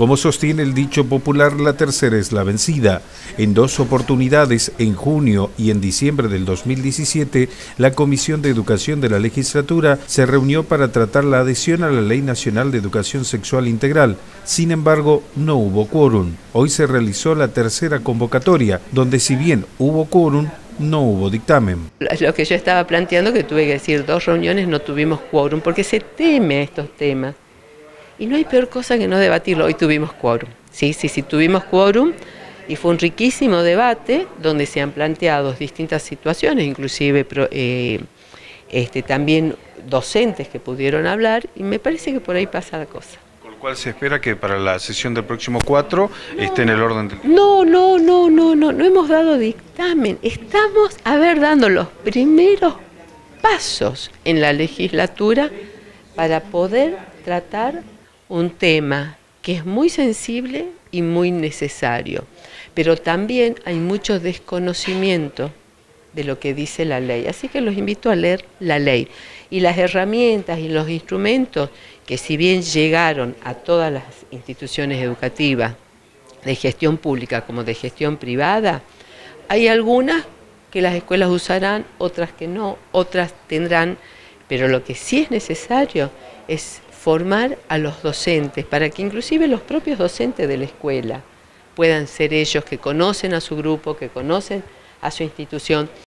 Como sostiene el dicho popular, la tercera es la vencida. En dos oportunidades, en junio y en diciembre del 2017, la Comisión de Educación de la Legislatura se reunió para tratar la adhesión a la Ley Nacional de Educación Sexual Integral. Sin embargo, no hubo quórum. Hoy se realizó la tercera convocatoria, donde si bien hubo quórum, no hubo dictamen. Lo que yo estaba planteando, que tuve que decir, dos reuniones no tuvimos quórum, porque se teme estos temas. Y no hay peor cosa que no debatirlo. Hoy tuvimos quórum. Sí, sí, sí, tuvimos quórum y fue un riquísimo debate donde se han planteado distintas situaciones, inclusive eh, este, también docentes que pudieron hablar y me parece que por ahí pasa la cosa. ¿Con lo cual se espera que para la sesión del próximo 4 esté en el orden del... No, no, no, no, no, no hemos dado dictamen. Estamos, a ver, dando los primeros pasos en la legislatura para poder tratar un tema que es muy sensible y muy necesario, pero también hay mucho desconocimiento de lo que dice la ley. Así que los invito a leer la ley y las herramientas y los instrumentos que si bien llegaron a todas las instituciones educativas de gestión pública como de gestión privada, hay algunas que las escuelas usarán, otras que no, otras tendrán, pero lo que sí es necesario es formar a los docentes para que inclusive los propios docentes de la escuela puedan ser ellos que conocen a su grupo, que conocen a su institución